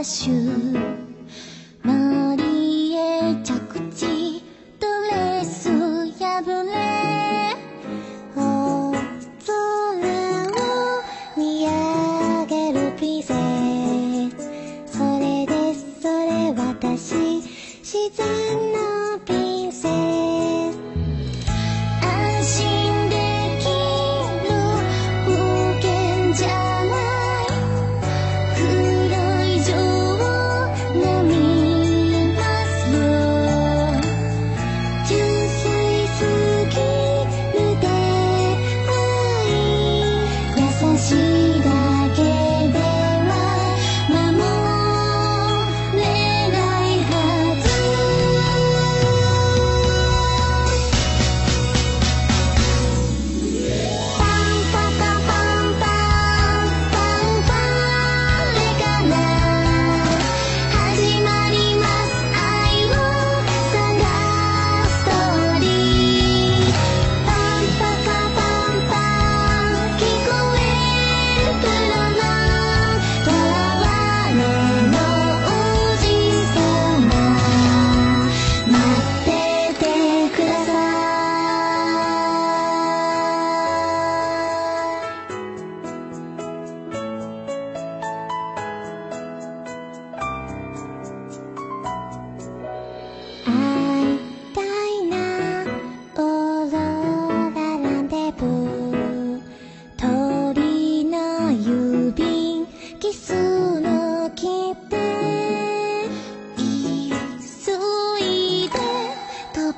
ッシュのりへ着地ドレス破れ。大空を見上げるピゼそれです。それ私。自然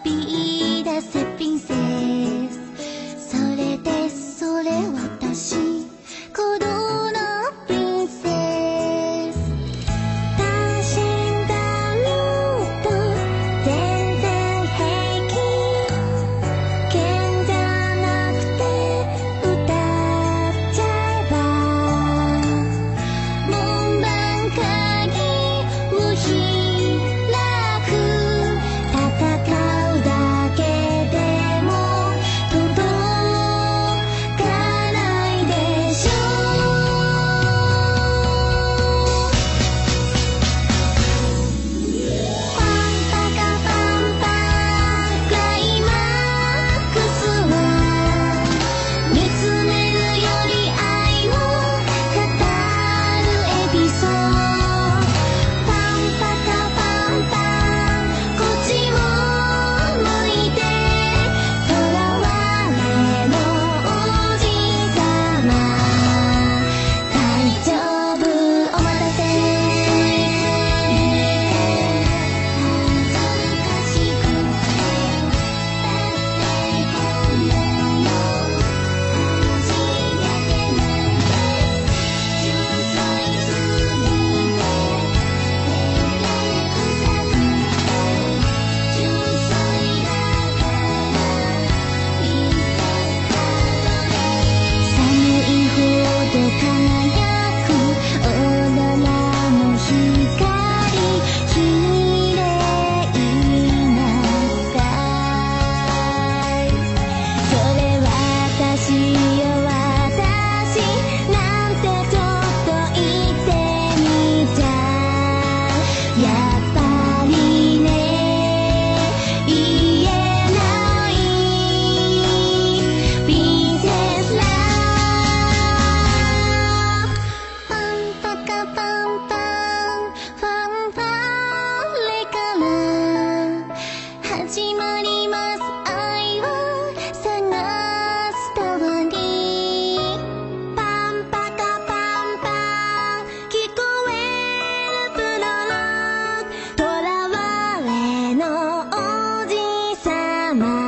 Be the sipping sea. mama.